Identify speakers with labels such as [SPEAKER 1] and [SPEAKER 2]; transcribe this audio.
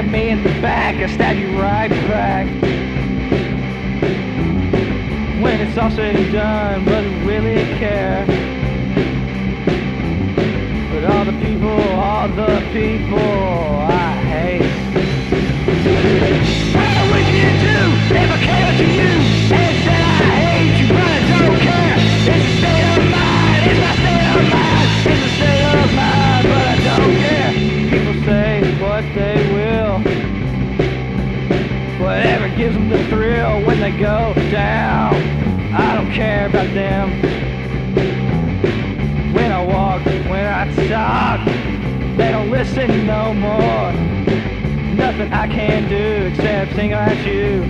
[SPEAKER 1] stab me in the back, I stab you right back. When it's all said and done, but really care. But all the people, all the people I hate. What would you do if I came to you and said I hate you, but I don't care? It's a state of mind, it's state of mind, it's a state of mind, but I don't care. People say what they will. Gives them the thrill when they go down. I don't care about them. When I walk, when I talk, they don't listen no more. Nothing I can do except sing at you.